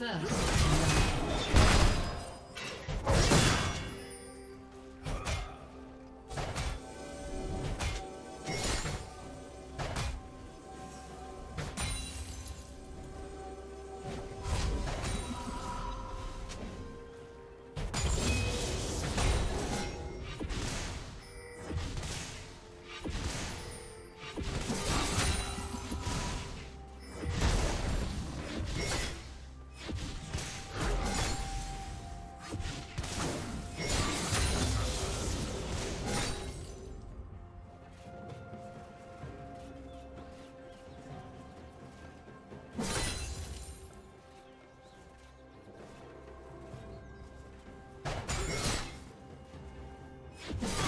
First. you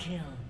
kill.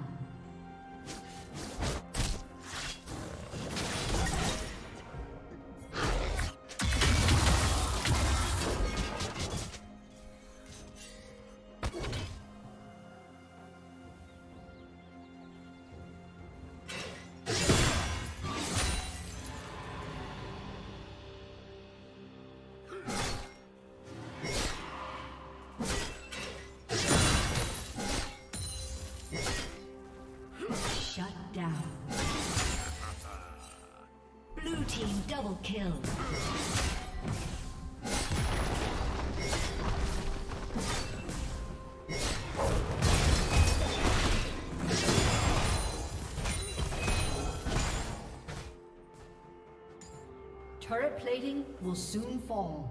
Kill. Turret plating will soon fall.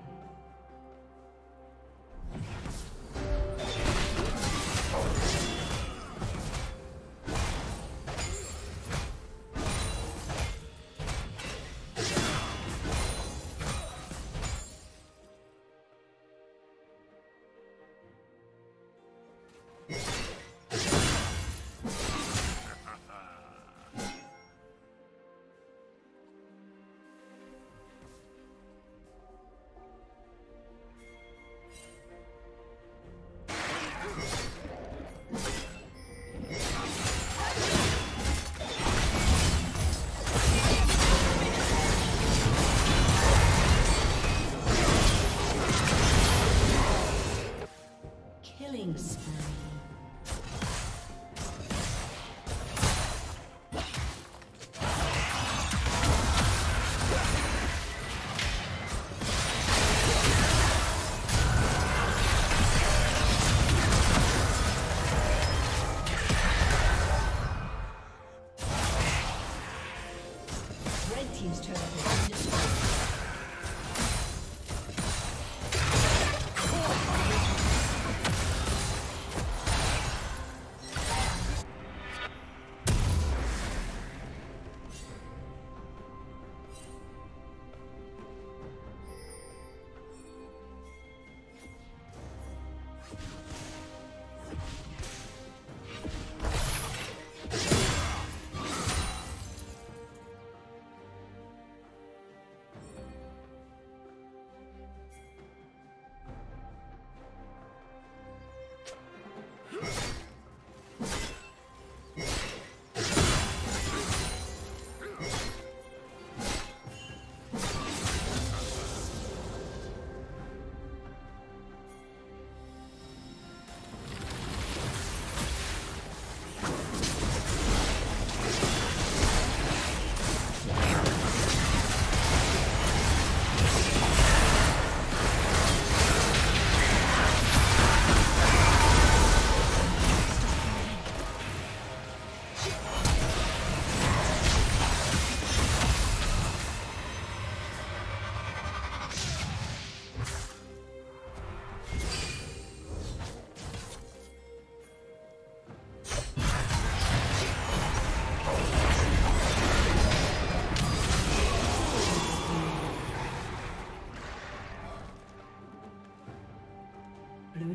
team's turret.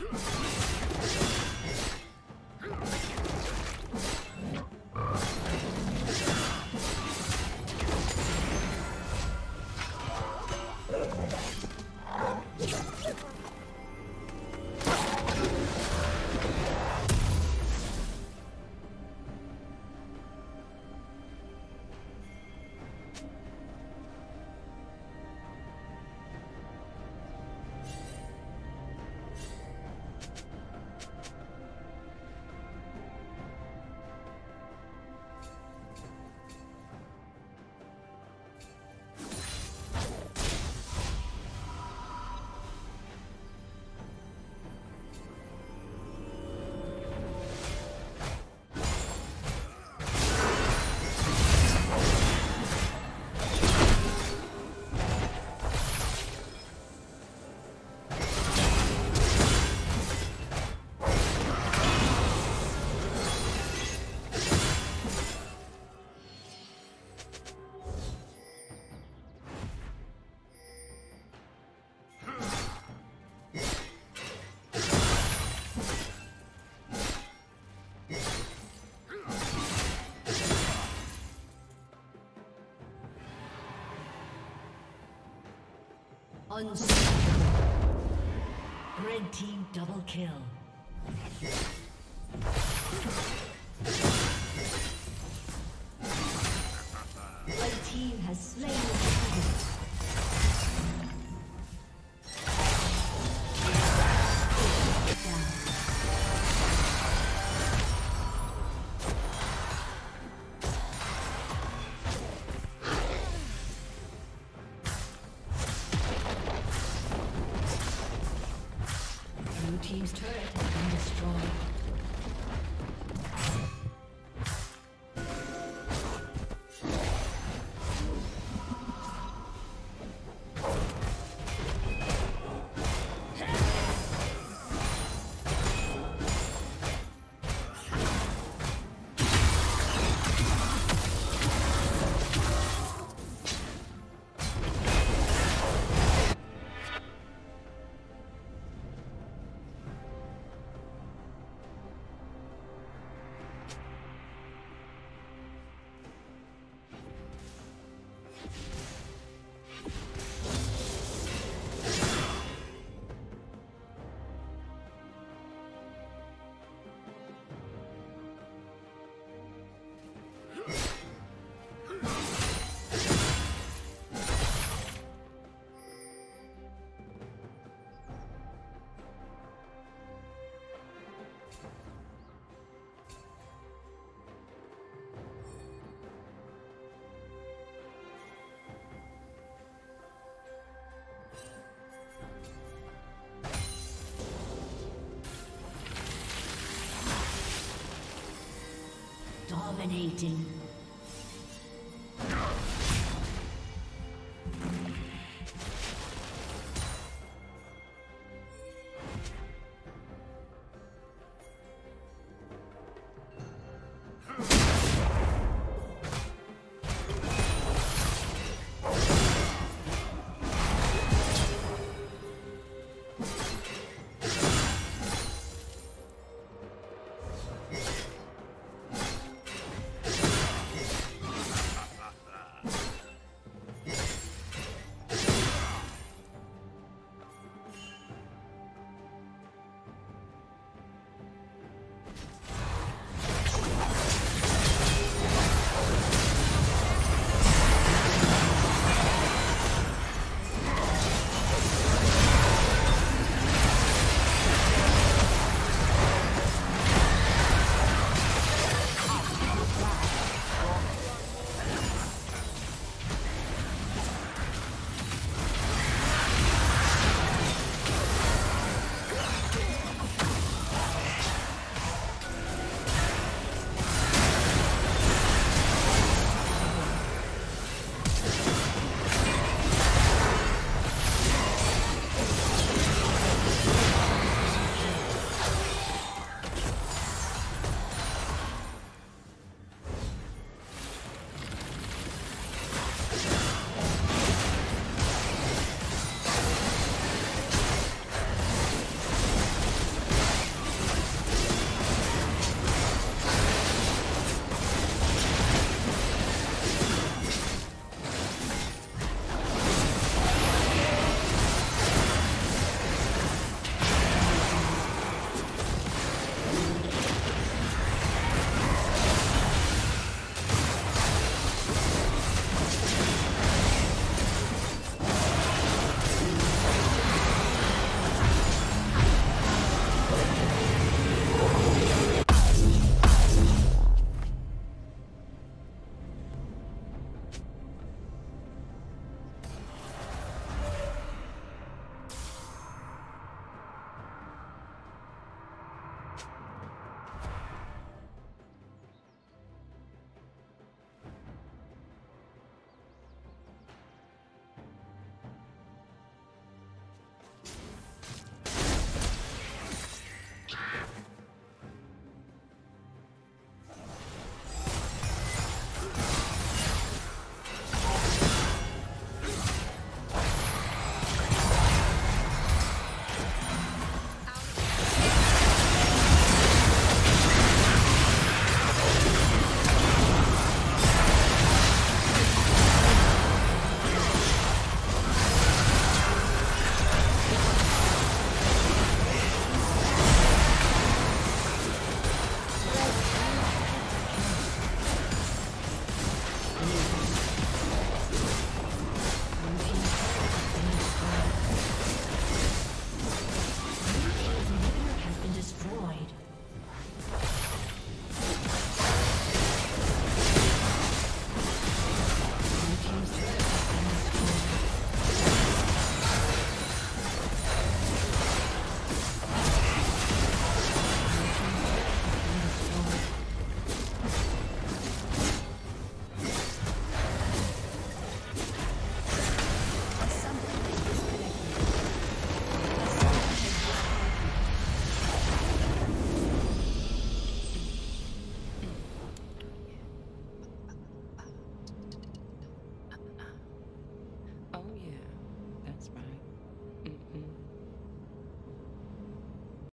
Huh? Unstoppable. Red team double kill. Red team has slain Dominating.